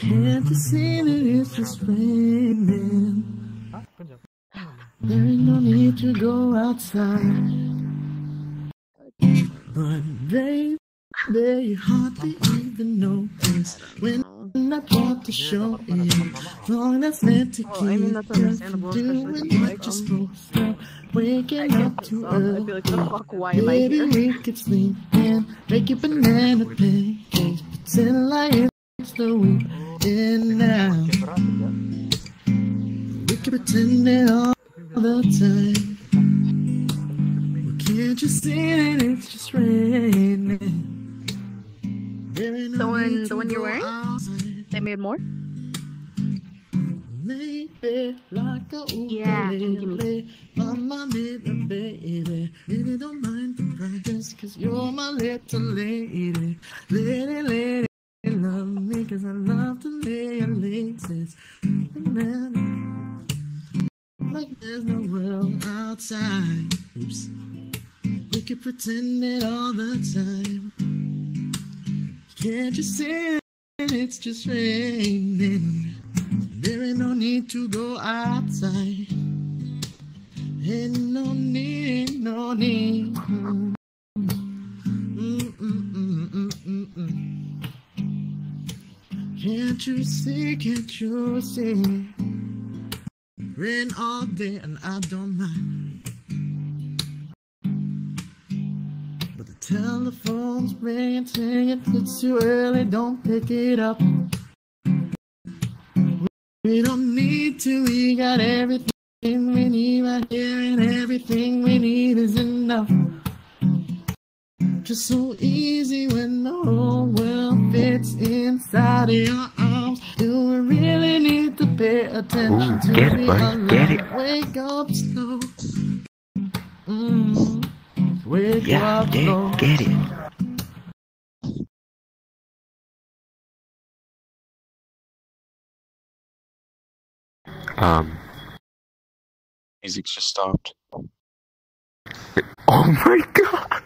Can't you see that it's just raining? There ain't no need to go outside. But baby, you hardly even notice when I want to show it. Long that's meant to keep from doing what like you're supposed to. Waking up too Um, early. like the fuck, why am I Baby, we could sleep and make you banana pancakes. Pretend like it's the weekend now. We can pretend it all the time. Well, can't you see that it's just raining? The one- the one you're wearing? They made more? Maybe like a Yeah, give me, give me. ukulele, mama little baby. Really don't mind the practice, cause you're my little lady. Lady, lady, cause I love to lay laces. And then, like there's no world outside. Oops. We could pretend it all the time. Can't you see it? It's just raining. There ain't no need to go outside. Ain't no need, no need. Can't you see, can't you see? Rain all day and I don't mind. But the telephone's ringing, saying it's too early, don't pick it up. We don't need to, we got everything we need right here, and everything we need is enough. Just so easy when the whole world fits inside of your arms. Do we really need to pay attention Ooh, to get it, the buddy, get it. Wake up slow. Mm, wake Yeah, up slow. get, get it. Um, Music just stopped. oh my god!